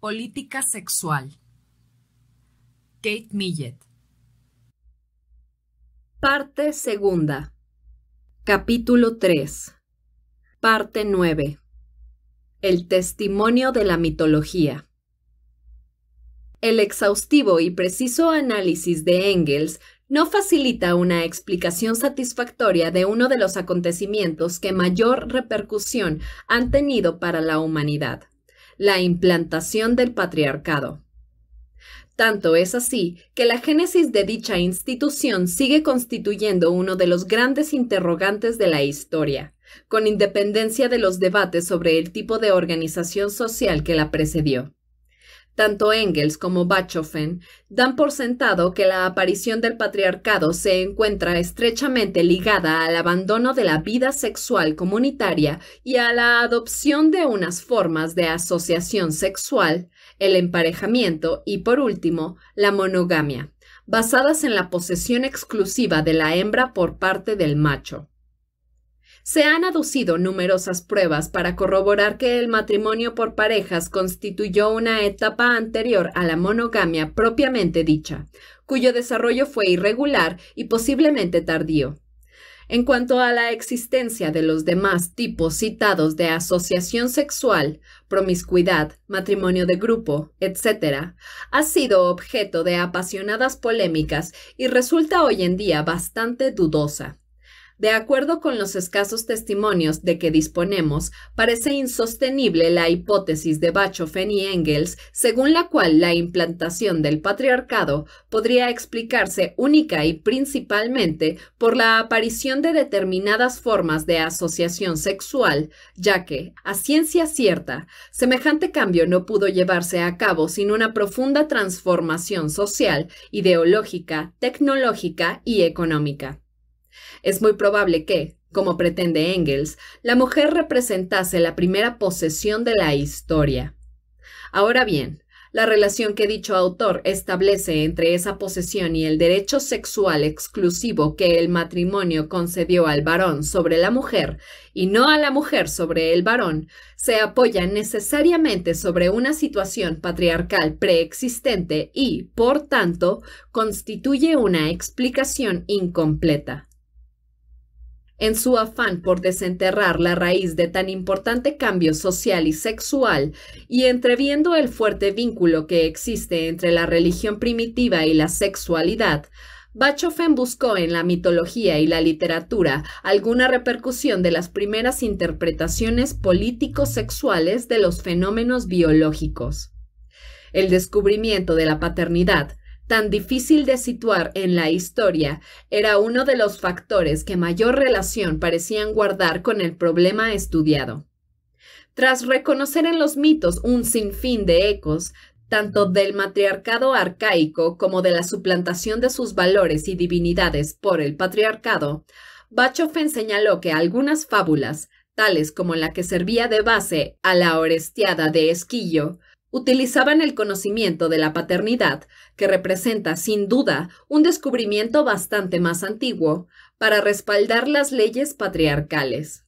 Política sexual. Kate Millet. Parte segunda. Capítulo 3. Parte 9. El testimonio de la mitología. El exhaustivo y preciso análisis de Engels no facilita una explicación satisfactoria de uno de los acontecimientos que mayor repercusión han tenido para la humanidad, la implantación del patriarcado. Tanto es así que la génesis de dicha institución sigue constituyendo uno de los grandes interrogantes de la historia, con independencia de los debates sobre el tipo de organización social que la precedió. Tanto Engels como Bachofen dan por sentado que la aparición del patriarcado se encuentra estrechamente ligada al abandono de la vida sexual comunitaria y a la adopción de unas formas de asociación sexual, el emparejamiento y, por último, la monogamia, basadas en la posesión exclusiva de la hembra por parte del macho. Se han aducido numerosas pruebas para corroborar que el matrimonio por parejas constituyó una etapa anterior a la monogamia propiamente dicha, cuyo desarrollo fue irregular y posiblemente tardío. En cuanto a la existencia de los demás tipos citados de asociación sexual, promiscuidad, matrimonio de grupo, etc., ha sido objeto de apasionadas polémicas y resulta hoy en día bastante dudosa. De acuerdo con los escasos testimonios de que disponemos, parece insostenible la hipótesis de Bachofen y Engels, según la cual la implantación del patriarcado podría explicarse única y principalmente por la aparición de determinadas formas de asociación sexual, ya que, a ciencia cierta, semejante cambio no pudo llevarse a cabo sin una profunda transformación social, ideológica, tecnológica y económica. Es muy probable que, como pretende Engels, la mujer representase la primera posesión de la historia. Ahora bien, la relación que dicho autor establece entre esa posesión y el derecho sexual exclusivo que el matrimonio concedió al varón sobre la mujer y no a la mujer sobre el varón, se apoya necesariamente sobre una situación patriarcal preexistente y, por tanto, constituye una explicación incompleta. En su afán por desenterrar la raíz de tan importante cambio social y sexual, y entreviendo el fuerte vínculo que existe entre la religión primitiva y la sexualidad, Bachofen buscó en la mitología y la literatura alguna repercusión de las primeras interpretaciones político-sexuales de los fenómenos biológicos. El descubrimiento de la paternidad, tan difícil de situar en la historia era uno de los factores que mayor relación parecían guardar con el problema estudiado. Tras reconocer en los mitos un sinfín de ecos, tanto del matriarcado arcaico como de la suplantación de sus valores y divinidades por el patriarcado, Bachofen señaló que algunas fábulas, tales como la que servía de base a la Orestiada de Esquillo, utilizaban el conocimiento de la paternidad, que representa sin duda un descubrimiento bastante más antiguo, para respaldar las leyes patriarcales.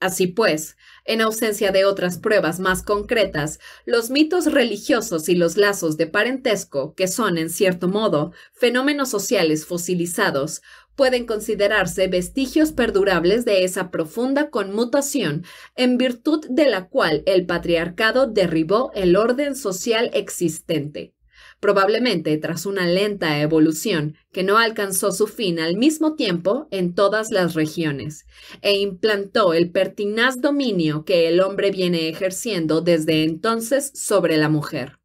Así pues, en ausencia de otras pruebas más concretas, los mitos religiosos y los lazos de parentesco, que son, en cierto modo, fenómenos sociales fosilizados, pueden considerarse vestigios perdurables de esa profunda conmutación en virtud de la cual el patriarcado derribó el orden social existente probablemente tras una lenta evolución que no alcanzó su fin al mismo tiempo en todas las regiones, e implantó el pertinaz dominio que el hombre viene ejerciendo desde entonces sobre la mujer.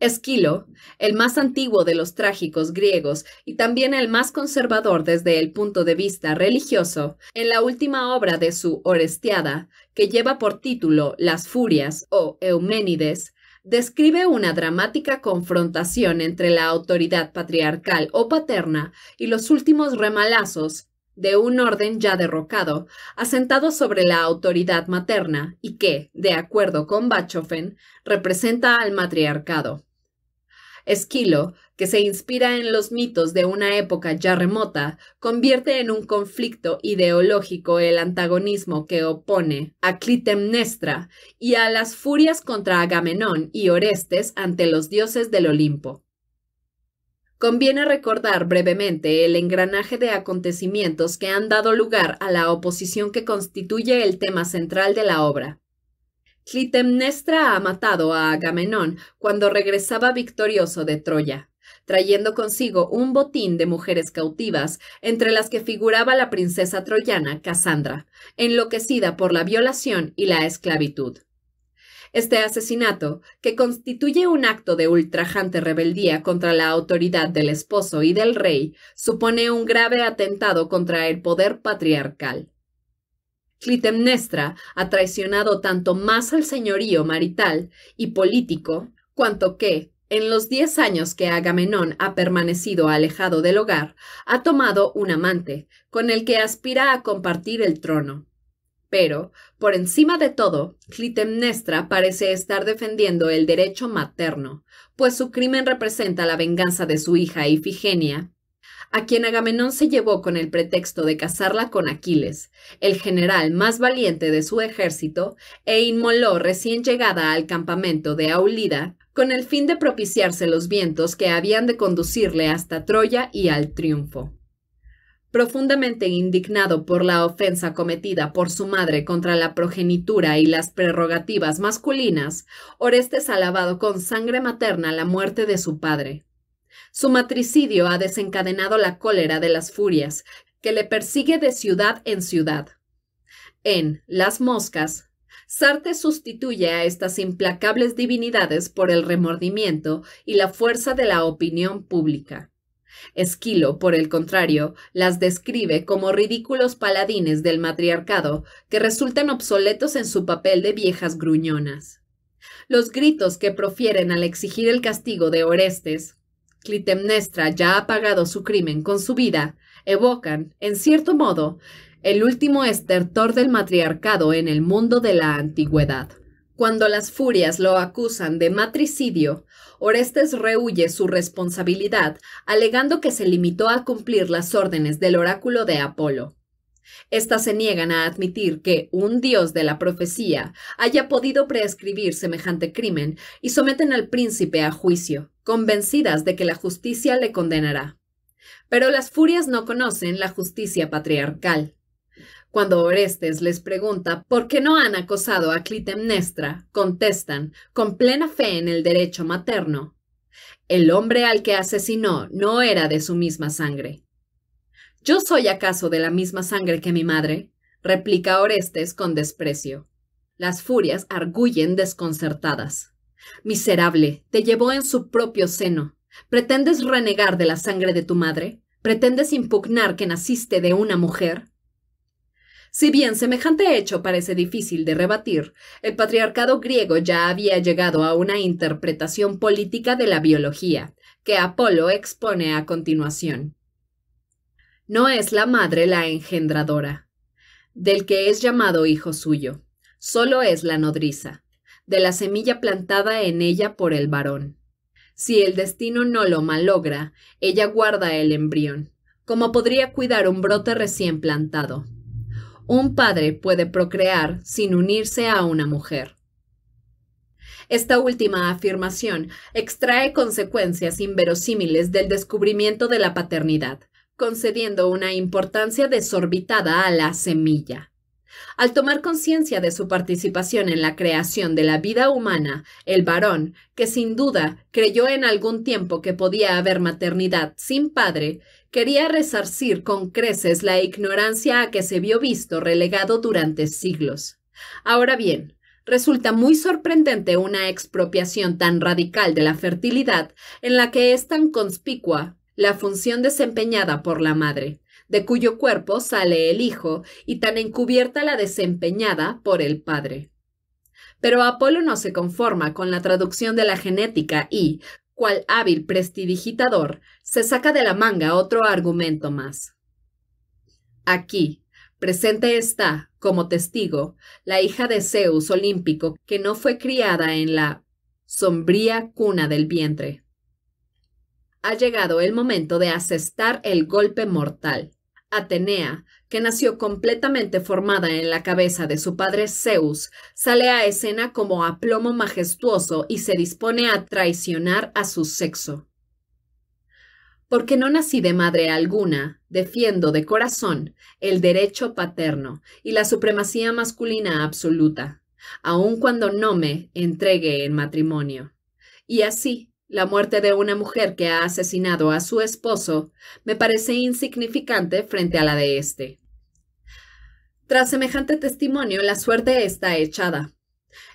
Esquilo, el más antiguo de los trágicos griegos y también el más conservador desde el punto de vista religioso, en la última obra de su Orestiada, que lleva por título Las Furias o Euménides, describe una dramática confrontación entre la autoridad patriarcal o paterna y los últimos remalazos de un orden ya derrocado, asentado sobre la autoridad materna y que, de acuerdo con Bachofen, representa al matriarcado. Esquilo, que se inspira en los mitos de una época ya remota, convierte en un conflicto ideológico el antagonismo que opone a Clitemnestra y a las furias contra Agamenón y Orestes ante los dioses del Olimpo. Conviene recordar brevemente el engranaje de acontecimientos que han dado lugar a la oposición que constituye el tema central de la obra. Clitemnestra ha matado a Agamenón cuando regresaba victorioso de Troya, trayendo consigo un botín de mujeres cautivas, entre las que figuraba la princesa troyana Casandra, enloquecida por la violación y la esclavitud. Este asesinato, que constituye un acto de ultrajante rebeldía contra la autoridad del esposo y del rey, supone un grave atentado contra el poder patriarcal. Clitemnestra ha traicionado tanto más al señorío marital y político, cuanto que, en los diez años que Agamenón ha permanecido alejado del hogar, ha tomado un amante, con el que aspira a compartir el trono. Pero, por encima de todo, Clitemnestra parece estar defendiendo el derecho materno, pues su crimen representa la venganza de su hija Ifigenia, a quien Agamenón se llevó con el pretexto de casarla con Aquiles, el general más valiente de su ejército, e inmoló recién llegada al campamento de Aulida, con el fin de propiciarse los vientos que habían de conducirle hasta Troya y al triunfo. Profundamente indignado por la ofensa cometida por su madre contra la progenitura y las prerrogativas masculinas, Orestes ha lavado con sangre materna la muerte de su padre. Su matricidio ha desencadenado la cólera de las furias, que le persigue de ciudad en ciudad. En Las Moscas, Sarte sustituye a estas implacables divinidades por el remordimiento y la fuerza de la opinión pública. Esquilo, por el contrario, las describe como ridículos paladines del matriarcado que resultan obsoletos en su papel de viejas gruñonas. Los gritos que profieren al exigir el castigo de Orestes, Clitemnestra ya ha pagado su crimen con su vida, evocan, en cierto modo, el último estertor del matriarcado en el mundo de la antigüedad. Cuando las furias lo acusan de matricidio, Orestes rehuye su responsabilidad, alegando que se limitó a cumplir las órdenes del oráculo de Apolo. Estas se niegan a admitir que un dios de la profecía haya podido prescribir semejante crimen y someten al príncipe a juicio, convencidas de que la justicia le condenará. Pero las furias no conocen la justicia patriarcal. Cuando Orestes les pregunta por qué no han acosado a Clitemnestra, contestan, con plena fe en el derecho materno, el hombre al que asesinó no era de su misma sangre. ¿Yo soy acaso de la misma sangre que mi madre? replica Orestes con desprecio. Las furias arguyen desconcertadas. Miserable, te llevó en su propio seno. ¿Pretendes renegar de la sangre de tu madre? ¿Pretendes impugnar que naciste de una mujer? Si bien semejante hecho parece difícil de rebatir, el patriarcado griego ya había llegado a una interpretación política de la biología, que Apolo expone a continuación. No es la madre la engendradora, del que es llamado hijo suyo, solo es la nodriza, de la semilla plantada en ella por el varón. Si el destino no lo malogra, ella guarda el embrión, como podría cuidar un brote recién plantado. Un padre puede procrear sin unirse a una mujer. Esta última afirmación extrae consecuencias inverosímiles del descubrimiento de la paternidad, concediendo una importancia desorbitada a la semilla. Al tomar conciencia de su participación en la creación de la vida humana, el varón, que sin duda creyó en algún tiempo que podía haber maternidad sin padre, quería resarcir con creces la ignorancia a que se vio visto relegado durante siglos. Ahora bien, resulta muy sorprendente una expropiación tan radical de la fertilidad en la que es tan conspicua la función desempeñada por la madre, de cuyo cuerpo sale el hijo, y tan encubierta la desempeñada por el padre. Pero Apolo no se conforma con la traducción de la genética y, cual hábil prestidigitador, se saca de la manga otro argumento más. Aquí, presente está, como testigo, la hija de Zeus olímpico que no fue criada en la sombría cuna del vientre. ha llegado el momento de asestar el golpe mortal. Atenea, que nació completamente formada en la cabeza de su padre Zeus, sale a escena como aplomo majestuoso y se dispone a traicionar a su sexo. Porque no nací de madre alguna, defiendo de corazón el derecho paterno y la supremacía masculina absoluta, aun cuando no me entregue en matrimonio. Y así, la muerte de una mujer que ha asesinado a su esposo me parece insignificante frente a la de éste. Tras semejante testimonio, la suerte está echada.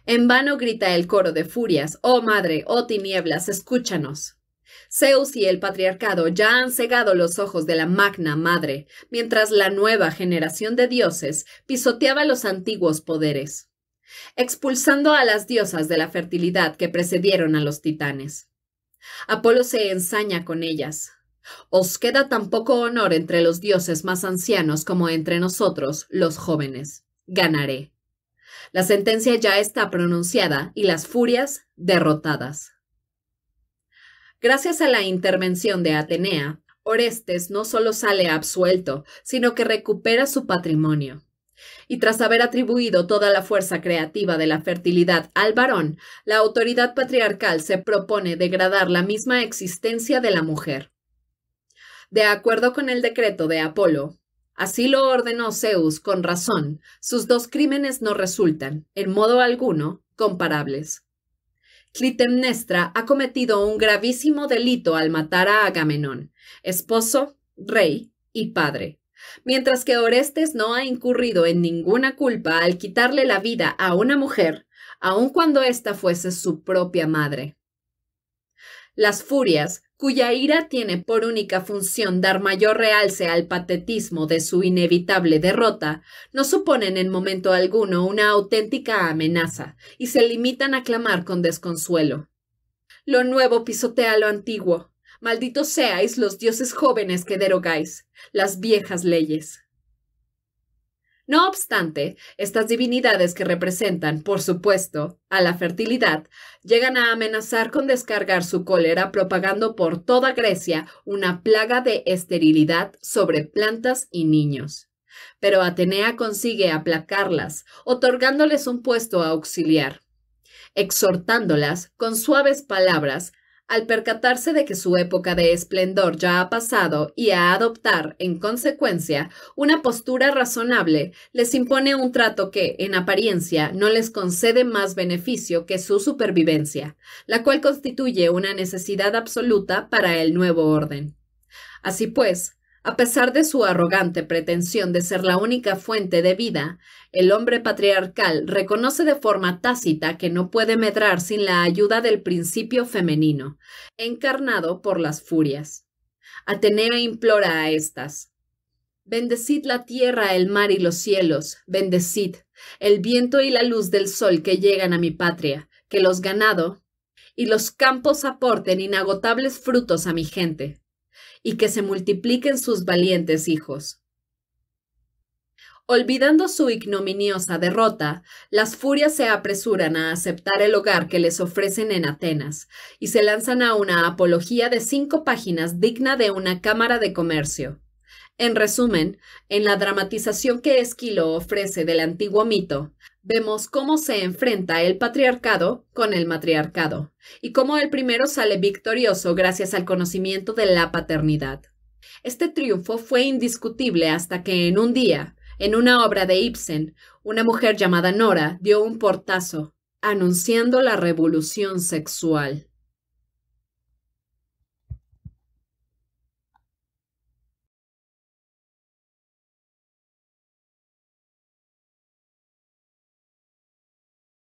En vano grita el coro de furias, Oh madre, oh tinieblas, escúchanos. Zeus y el patriarcado ya han cegado los ojos de la magna madre, mientras la nueva generación de dioses pisoteaba los antiguos poderes, expulsando a las diosas de la fertilidad que precedieron a los titanes. Apolo se ensaña con ellas. Os queda tan poco honor entre los dioses más ancianos como entre nosotros, los jóvenes. Ganaré. La sentencia ya está pronunciada y las furias derrotadas. Gracias a la intervención de Atenea, Orestes no solo sale absuelto, sino que recupera su patrimonio y tras haber atribuido toda la fuerza creativa de la fertilidad al varón, la autoridad patriarcal se propone degradar la misma existencia de la mujer. De acuerdo con el decreto de Apolo, así lo ordenó Zeus con razón, sus dos crímenes no resultan, en modo alguno, comparables. Clitemnestra ha cometido un gravísimo delito al matar a Agamenón, esposo, rey y padre mientras que Orestes no ha incurrido en ninguna culpa al quitarle la vida a una mujer, aun cuando ésta fuese su propia madre. Las furias, cuya ira tiene por única función dar mayor realce al patetismo de su inevitable derrota, no suponen en momento alguno una auténtica amenaza, y se limitan a clamar con desconsuelo. Lo nuevo pisotea lo antiguo, Malditos seáis los dioses jóvenes que derogáis, las viejas leyes. No obstante, estas divinidades que representan, por supuesto, a la fertilidad, llegan a amenazar con descargar su cólera propagando por toda Grecia una plaga de esterilidad sobre plantas y niños. Pero Atenea consigue aplacarlas, otorgándoles un puesto auxiliar, exhortándolas con suaves palabras al percatarse de que su época de esplendor ya ha pasado y a adoptar, en consecuencia, una postura razonable, les impone un trato que, en apariencia, no les concede más beneficio que su supervivencia, la cual constituye una necesidad absoluta para el nuevo orden. Así pues, a pesar de su arrogante pretensión de ser la única fuente de vida, el hombre patriarcal reconoce de forma tácita que no puede medrar sin la ayuda del principio femenino, encarnado por las furias. Atenea implora a estas. Bendecid la tierra, el mar y los cielos, bendecid el viento y la luz del sol que llegan a mi patria, que los ganado y los campos aporten inagotables frutos a mi gente y que se multipliquen sus valientes hijos. Olvidando su ignominiosa derrota, las furias se apresuran a aceptar el hogar que les ofrecen en Atenas y se lanzan a una apología de cinco páginas digna de una cámara de comercio. En resumen, en la dramatización que Esquilo ofrece del antiguo mito, vemos cómo se enfrenta el patriarcado con el matriarcado, y cómo el primero sale victorioso gracias al conocimiento de la paternidad. Este triunfo fue indiscutible hasta que en un día, en una obra de Ibsen, una mujer llamada Nora dio un portazo, anunciando la revolución sexual.